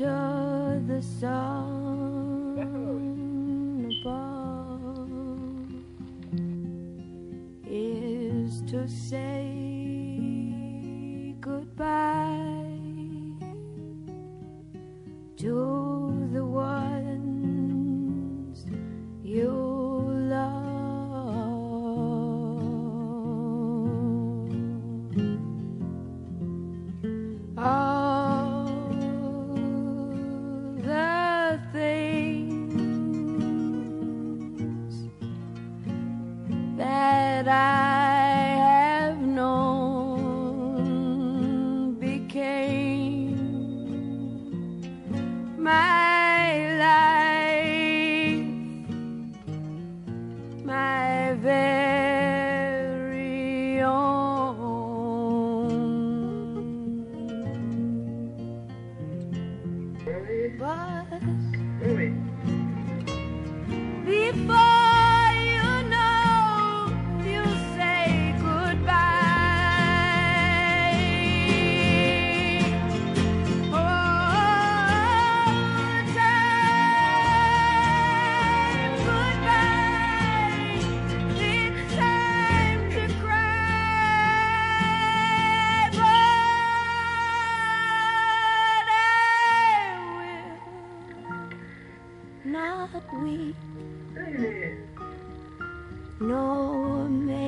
adore the sun above. Is to say that I not weak. No make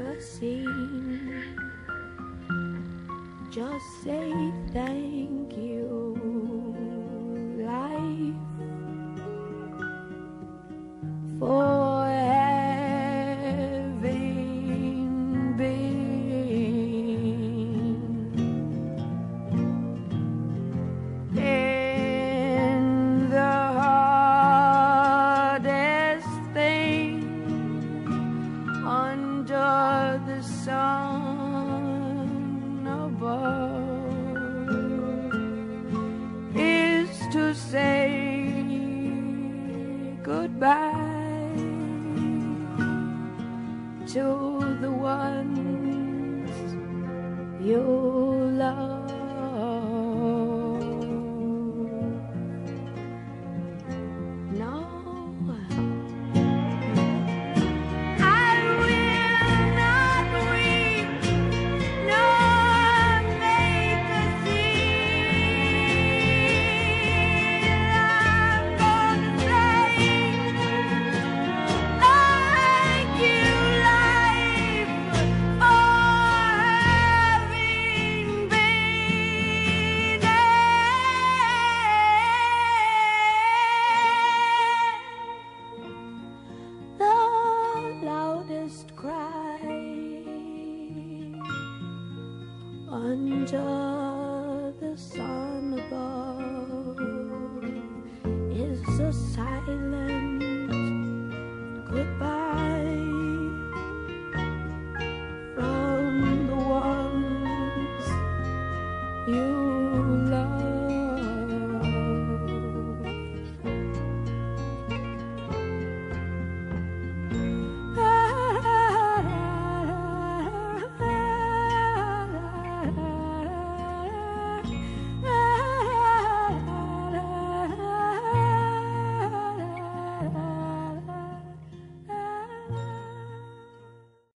a scene. Just say thank you. show the ones you love. under the sun above is a silence.